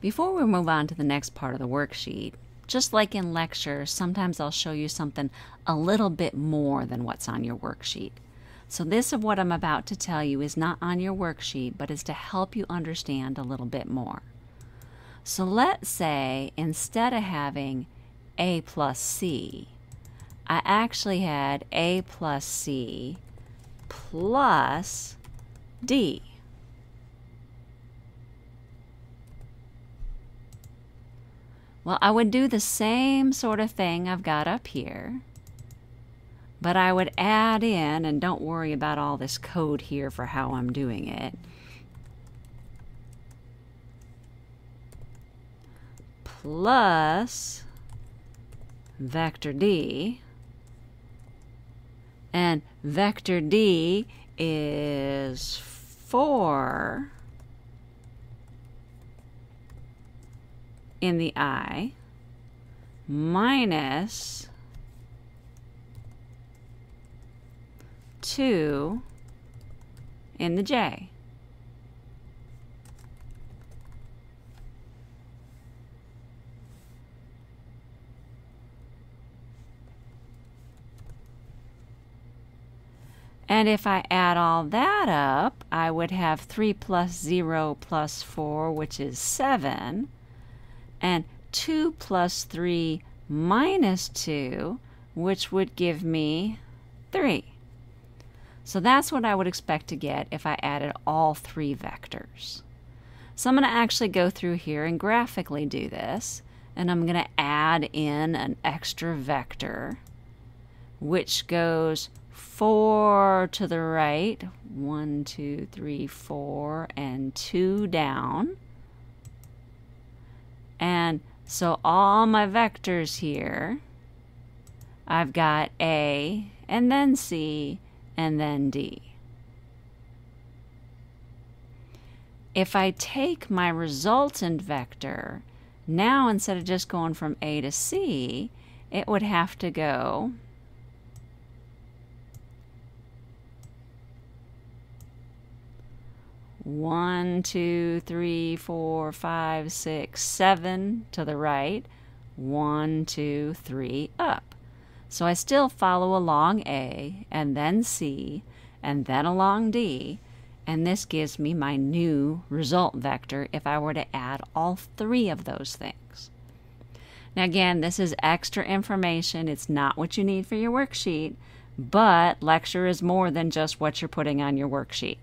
Before we move on to the next part of the worksheet, just like in lecture, sometimes I'll show you something a little bit more than what's on your worksheet. So this of what I'm about to tell you is not on your worksheet, but is to help you understand a little bit more. So let's say instead of having A plus C, I actually had A plus C plus D. Well, I would do the same sort of thing I've got up here, but I would add in, and don't worry about all this code here for how I'm doing it. Plus vector D, and vector D is 4 in the I minus 2 in the J. And if I add all that up, I would have 3 plus 0 plus 4, which is 7 and 2 plus 3 minus 2, which would give me 3. So that's what I would expect to get if I added all three vectors. So I'm going to actually go through here and graphically do this, and I'm going to add in an extra vector, which goes 4 to the right, 1, 2, 3, 4, and 2 down. And so all my vectors here, I've got A and then C and then D. If I take my resultant vector, now instead of just going from A to C, it would have to go One, two, three, four, five, six, seven to the right. One, two, three, up. So I still follow along A and then C and then along D. And this gives me my new result vector if I were to add all three of those things. Now again, this is extra information. It's not what you need for your worksheet, but lecture is more than just what you're putting on your worksheet.